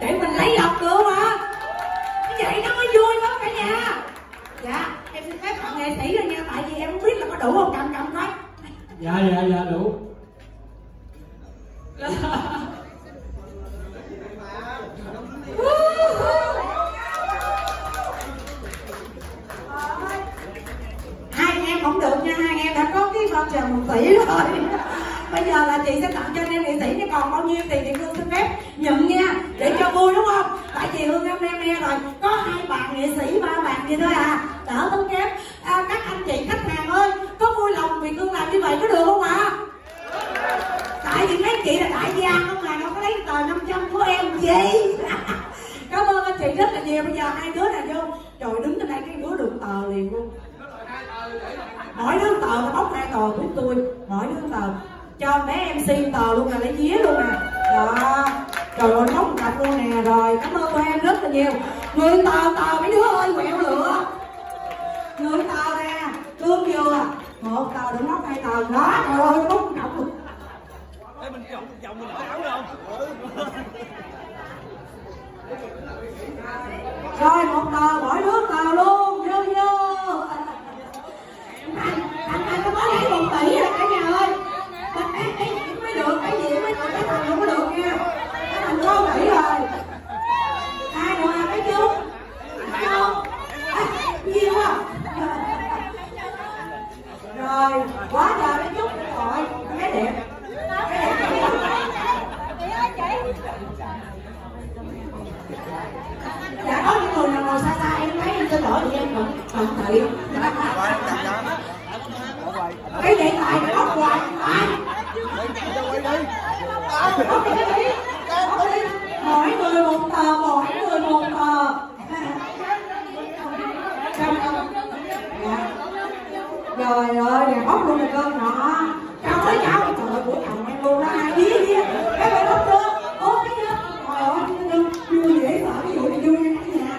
để mình lấy lọc được mà như vậy nó mới vui lắm cả nhà. Dạ em xin phép bạn nghệ sĩ rồi nha tại vì em không biết là có đủ không? Cầm cầm coi. Dạ dạ dạ đủ. Hai anh em không được nha hai anh em đã có cái voucher một tỷ rồi bây giờ là chị sẽ tặng cho anh em nghệ sĩ nếu còn bao nhiêu tiền thì hương xin phép nhận nha để cho vui đúng không? Tại vì hương em em nghe rồi có hai bạn nghệ sĩ ba bạn gì thôi à đỡ tốn kém. À, các anh chị khách hàng ơi có vui lòng vì hương làm như vậy có được không ạ? Tại vì mấy chị là đại gia không à đâu có lấy tờ 500 của em gì cảm ơn anh chị rất là nhiều. Bây giờ hai đứa này vô. Trời đứng trên đây cái đứa được tờ liền luôn. Mỗi đứa tờ bóc hai tờ của tôi mỗi đứa tờ cho bé mc tờ luôn là lấy vía luôn nè. Đó. Trời ơi bóc cặp luôn nè. Rồi cảm ơn tụi em rất là nhiều. Người tờ tờ mấy đứa ơi quẹo lửa. Người tờ nè cương vừa một tờ đừng bóc hai tờ. Đó trời ơi bóc cặp luôn. Ê, mình vòng vòng mình áo được không? rồi một tờ mỗi đứa tờ luôn vô vô anh anh anh có nói lấy một tỷ rồi cả nhà ơi cái cái cái mới được cái gì mới được cái thằng không có được nha cái thằng có một tỷ rồi ai được à cái chú không à, nhiều quá trời quá trời cái chút rồi. Cái đẹp. Cái đẹp. Dạ có những người nào ngồi xa xa em thấy em xin lỗi thì em còn còn thị cái điện thoại nó bóc hoài ai? Mỗi người một tờ một người một tờ Xong không? Dạ. rồi rồi nè bóc luôn một cơn nọ cháu ơi cháu trời ơi của chồng em luôn đó ai biết đi cái phải bóc chưa ố cái chưa trời ơi vui dễ sợ ví dụ như vui nha cả nhà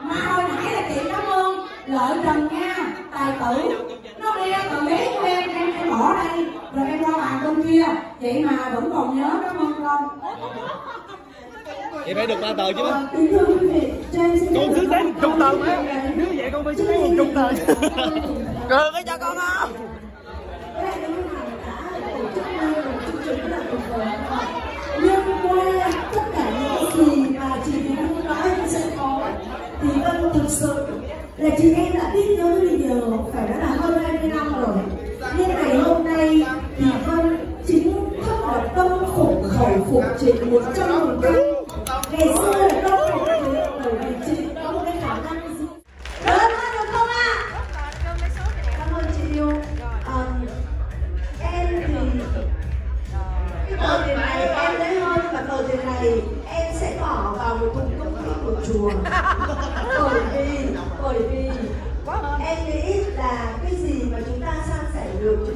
mà hồi nãy là chị cảm ơn lợi trần nha tài tử nó đeo tờ vé của em em em bỏ đây rồi em qua bàn bên kia vậy mà vẫn còn nhớ cảm ơn con Vậy phải được ba tờ chứ Ờ, kính thưa quý vị, cho em xin Con đáng một chục tờ mà Nếu vậy con phải đáng một chục tờ. Được cái cho con không? liên qua tất cả những gì mà chị Hương nói sẽ có thì Vân thực sự là chị em đã biết tới bây giờ phải nói là hơn 20 năm rồi. Nhưng ngày hôm nay chị một trong một trăm ngày xưa là tâm phục bởi vì chị có một cái khả năng gì? Lớn hơn được không ạ? Cảm ơn chị yêu um, em thì cái tờ tiền này em lấy hơn và tờ tiền này em sẽ bỏ vào một thùng công ty của chùa. Bởi vì bởi vì em nghĩ là cái gì mà chúng ta san sẻ được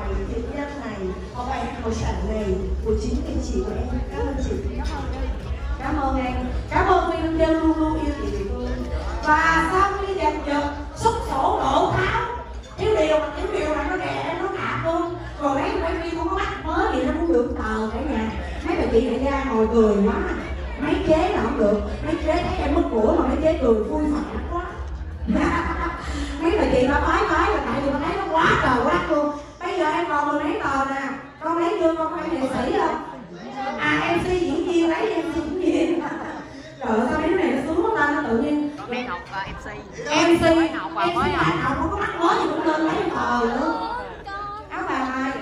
bài thiện nhân này học bài hào sản này của chính mình chỉ của em. Cảm ơn chị. Cảm ơn em. Cảm ơn nguyên nhân luôn luôn yêu chị. Phương và sau khi đẹp nhật, xuất sổ đổ tháo thiếu điều thiếu điều là nó đè nó nạp luôn rồi mấy quay phim không có bắt mới thì nó cũng được tờ cả nhà. Mấy bà chị lại ra ngồi cười quá. Mấy chế là không được. Mấy chế thấy em mất của mà mấy chế cười vui phản quá. Mấy bà chị nó nói nói là tại vì nó thấy nó quá trời quá luôn mười mấy tờ nè. Con lấy chưa con phải nghệ sĩ không? À mc diễn viên lấy mc diễn viên. Trời ơi sao mấy đứa này nó xuống ta nó tự nhiên Mới học và MC MC Mới học và mới học không có mắc mới gì cũng lên lấy tờ nữa áo bà ai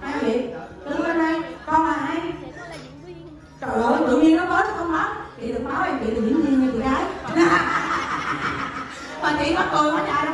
ai vậy? Đứng lên đây con là ai? Trời ơi tự nhiên nó nó không nói chị đừng báo em chị là diễn viên như chị gái. Mà chị có cười quá trời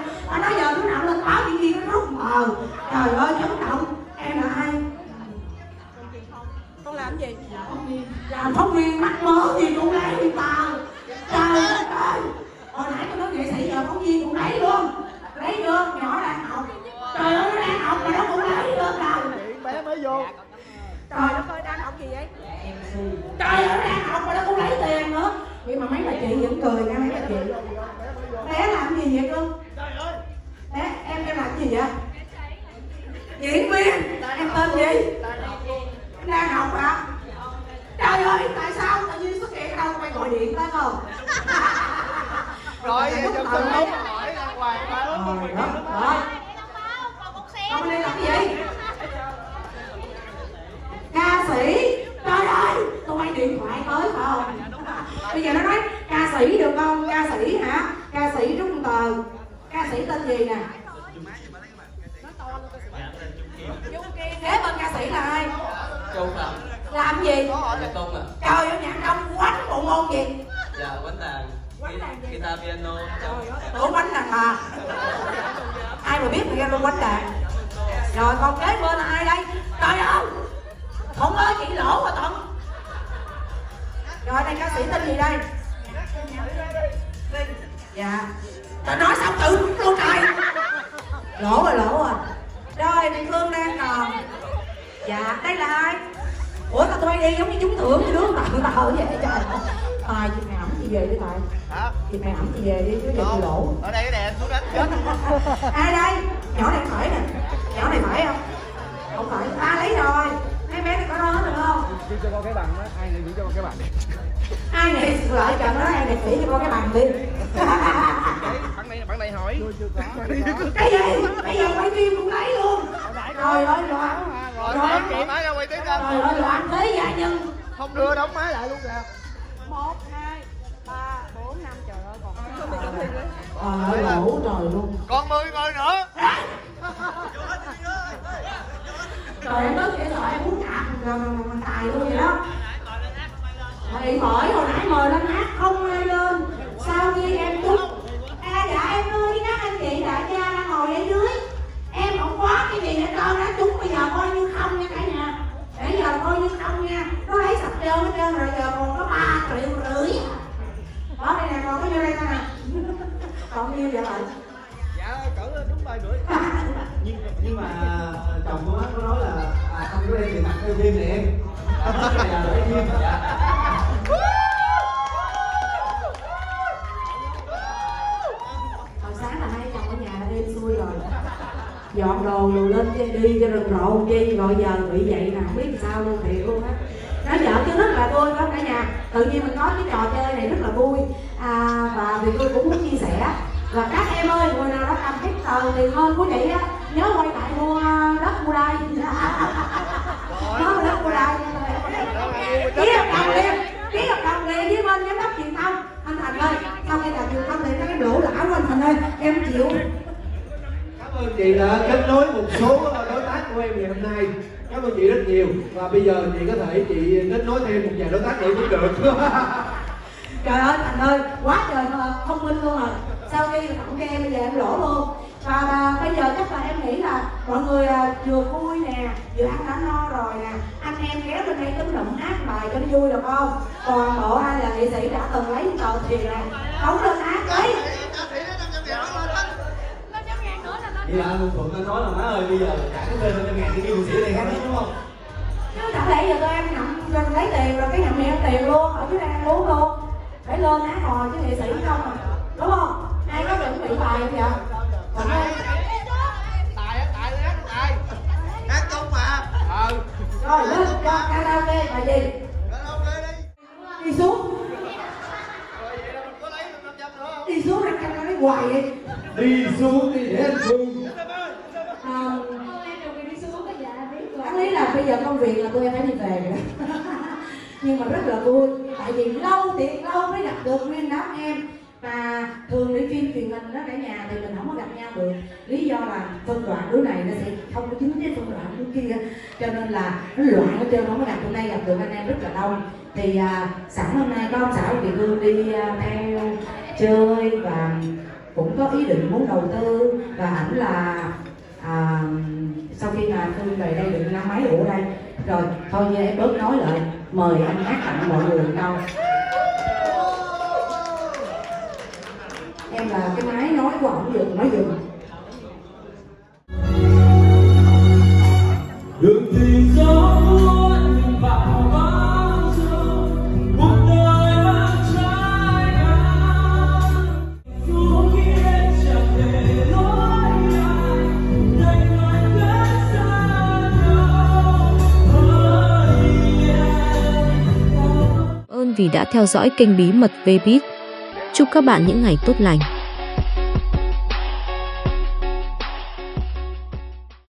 chị vẫn cười nha mấy các chị. Bé làm gì vậy cưng bé em em làm gì vậy? Diễn viên em tên gì? Đang học hả? Trời ơi tại sao tự nhiên xuất hiện đâu? Mày gọi điện tới không rồi chụp tình huống hỏi ra ngoài mà đó đó. Không đi làm gì. ca sĩ trời ơi tôi quay điện thoại tới phải không? Bây giờ nó sĩ được không? Ca sĩ hả? Ca sĩ trung tờ ca sĩ tên gì nè? Kế bên ca sĩ là ai? À. Làm gì? Là tùng à. trời ơi nhạc đông quánh bộ môn gì? Dạ quánh đàn. Guitar piano. Ủa quánh đàn à. Ai mà biết mà nghe luôn quánh đàn? Rồi còn kế bên là ai đây? Trời ơi không ơi chị lỗ mà thuận? Rồi đây ca sĩ tên gì đây? Dạ. Trời nói xong tự luôn trời. Lỗ rồi lỗ rồi. Rồi thì phương đang còn. Dạ đây là ai? Ủa tao tôi đi giống như trúng thưởng như đứa bạn tao vậy trời tài chị mày ẩm chị về đi tài hả? Chị mày ẩm chị về đi chứ giờ lỗ. Ở đây cái đèn xuống đánh chết. Ai đây? Nhỏ này phải nè. Nhỏ này phải không? Không phải. À lấy rồi không chỉ cho con cái bằng đó ai này chỉ cho con cái bằng? Ai này lại chọn đó ai này chỉ cho con cái bằng đi. Bạn này bạn này hỏi. Cái gì? Bây giờ quay phim cũng lấy luôn. Rồi ơi loạn. rồi loạn chị máy ra quay tiếp rồi ơi loạn thế giả nhân không đưa đóng máy lại luôn kìa. Một hai ba bốn năm trời ơi còn không bị chấm thi nữa trời ơi lỗ trời luôn. Còn 10 người nữa. Trời ơi nói chuyện rồi em muốn cạp là hai chồng ở nhà đã đêm xuôi rồi. Dọn đồ rồi lên chơi đi cho rực rộ chi rồi giờ bị vậy nè không biết sao luôn thiệt luôn á. Nói vợ chứ rất là vui đó không cả nhà. Tự nhiên mình có cái trò chơi này rất là vui. À, và vì tôi cũng muốn chia sẻ. Và các em ơi người nào đã cầm cái tờ tiền hơn của chị á nhớ quay lại mua đất mua đây. nhớ ký hợp đồng liền ký hợp đồng liền với bên giám đốc truyền thông anh thành ơi sau khi làm truyền thông thì cái lỗ lão của anh thành ơi em chịu cảm ơn chị đã kết nối một số ờ, đối tác của em ngày hôm nay. Cảm ơn chị rất nhiều. Và bây giờ chị có thể chị kết nối thêm một vài đối tác nữa cũng được. Trời ơi, thành ơi, quá trời ờ, thông minh luôn rồi sau khi tặng cho em bây giờ em lỗ luôn. Và, và bây giờ chắc là em nghĩ là mọi người à, vừa vui nè vừa ăn đã no rồi nè. Anh em kéo bên đây tính động hát bài cho nó vui được không? Còn bộ ai là nghệ sĩ đã từng lấy tờ tiền này không lên hát đấy. Vậy là anh thuận anh nói là má ơi bây giờ trả cái tên năm trăm ngàn đi kêu sĩ này khác hết đúng không? Chứ chẳng lẽ giờ tụi em nhậm cho lấy tiền rồi cái nhậm này em tiền luôn ở dưới đây ăn uống luôn. Phải lên hát hò chứ nghệ sĩ không à đúng không chuẩn bị bài không còn tài á tài tài hát công mà rồi lên cho karaoke bài gì ok đi đi xuống đi xuống ra căng nói hoài vậy đi xuống đi để anh à, đáng lý là bây giờ công việc là tụi em phải đi về rồi nhưng mà rất là vui tại vì lâu thiệt lâu mới gặp được nguyên đám em mà thường đi phim truyền hình đó cả nhà thì mình không có gặp nhau được. Lý do là phân đoạn đứa này nó sẽ không có chính với phân đoạn đứa kia cho nên là nó loạn hết trơn không có gặp hôm nay gặp được anh em rất là đông. Thì à, sẵn hôm nay có ông xã của Hương đi à, theo chơi và cũng có ý định muốn đầu tư. Và ảnh là à, sau khi mà Thương về đây được năm mấy ủ đây. Rồi thôi như em bớt nói lại mời anh hát tặng mọi người câu em là cái của ổng dừng nói dừng đường tình gió nhưng vào bao giờ cuộc đời mang trái ngang dù kia chẳng thể lối lại đành phải cách xa nhau hỡi em ơn vì đã theo dõi kênh bí mật Vbiz. Chúc các bạn những ngày tốt lành.